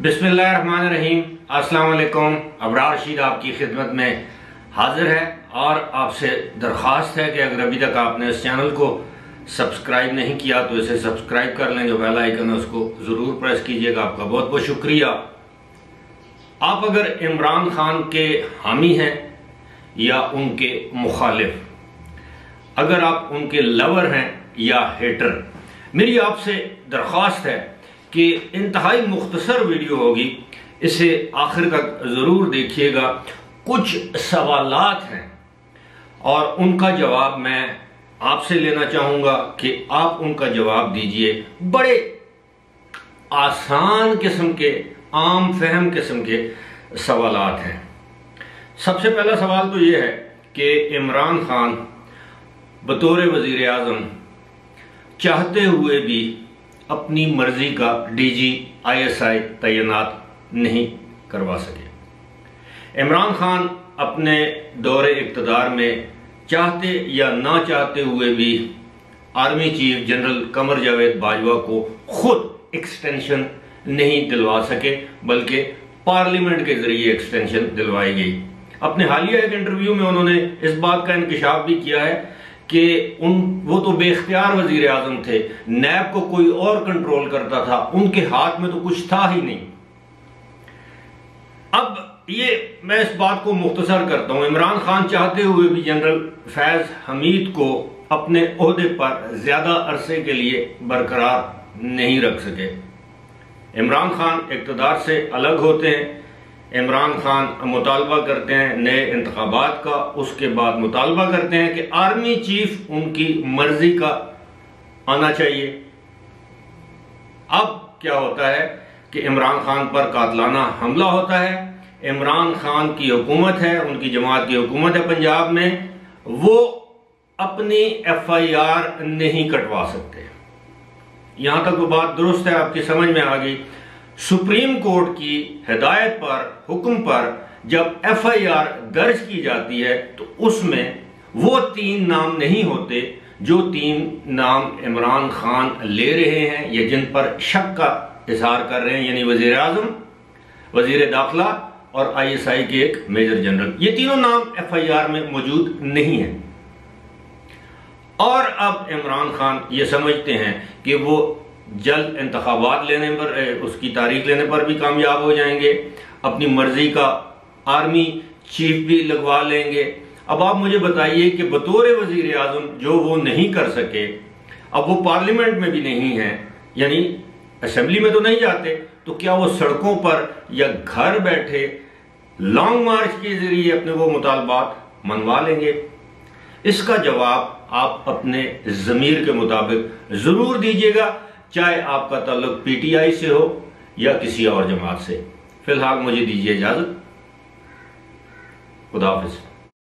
अस्सलाम वालेकुम अबरार रशीद आपकी खिदमत में हाजिर है और आपसे दरख्वास्त है कि अगर अभी तक आपने इस चैनल को सब्सक्राइब नहीं किया तो इसे सब्सक्राइब कर लें, जो बेल आइकन है उसको ज़रूर प्रेस कीजिएगा। आपका बहुत बहुत शुक्रिया। आप अगर इमरान खान के हामी हैं या उनके मुखालिफ, अगर आप उनके लवर हैं या हेटर मेरी आपसे दरख्वास्त है कि इंतहाई मुख्तसर वीडियो होगी, इसे आखिर तक ज़रूर देखिएगा। कुछ सवालात हैं और उनका जवाब मैं आपसे लेना चाहूँगा कि आप उनका जवाब दीजिए। बड़े आसान किस्म के, आम फहम किस्म के सवालात हैं। सबसे पहला सवाल तो यह है कि इमरान खान बतौर वज़ीर आज़म चाहते हुए भी अपनी मर्ज़ी का डीजी, आईएसआई तैनात नहीं करवा सके। इमरान खान अपने दौरे इकतदार में चाहते या ना चाहते हुए भी army chief General Qamar Javed Bajwa को खुद एक्सटेंशन नहीं दिलवा सके, बल्कि पार्लियामेंट के ज़रिए एक्सटेंशन दिलवाई गई। अपने हालिया एक इंटरव्यू में उन्होंने इस बात का इंकशाफ भी किया है कि उन, वो तो बेख्तियार वज़ीर आज़म थे। नैब को कोई और कंट्रोल करता था। उनके हाथ में तो कुछ था ही नहीं। अब ये मैं इस बात को मुख्तसर करता हूँ। इमरान खान चाहते हुए भी जनरल फैज हमीद को अपने अहदे पर ज़्यादा अरसे के लिए बरकरार नहीं रख सके। इमरान खान इकतदार से अलग होते हैं। इमरान खान मुतालबा करते हैं नए इंतबात का, उसके बाद मुतालबा करते हैं कि आर्मी चीफ उनकी मर्ज़ी का आना चाहिए। अब क्या होता है कि इमरान खान पर कातलाना हमला होता है। इमरान खान की हुकूमत है, उनकी जमात की हुकूमत है पंजाब में। वो अपनी एफआईआर नहीं कटवा सकते। यहाँ तक वो बात दुरुस्त है, आपकी समझ में आ गई। सुप्रीम कोर्ट की हिदायत पर, हुक्म पर जब एफआईआर दर्ज की जाती है तो उसमें वो तीन नाम नहीं होते, जो तीन नाम इमरान खान ले रहे हैं, या जिन पर शक का इजहार कर रहे हैं, यानी वज़ीर आज़म, वज़ीर दाखिला और आईएसआई के एक मेजर जनरल। ये तीनों नाम एफआईआर में मौजूद नहीं है। और अब इमरान खान ये समझते हैं कि वो जल्द इंतबात लेने पर उसकी तारीख लेने पर भी कामयाब हो जाएँगे। अपनी मर्ज़ी का आर्मी चीफ भी लगवा लेंगे। अब आप मुझे बताइए कि बतौर वज़ीर आज़म जो वो नहीं कर सके, अब वो पार्लियामेंट में भी नहीं है, यानी असेंबली में तो नहीं जाते तो क्या वो सड़कों पर या घर बैठे लॉन्ग मार्च के ज़रिए अपने वो मुतालबात मनवा लेंगे? इसका जवाब आप अपने जमीर के मुताबिक ज़रूर दीजिएगा। चाहे आपका ताल्लुक पीटीआई से हो या किसी और जमात से। फ़िलहाल मुझे दीजिए इजाज़त। खुदाफिज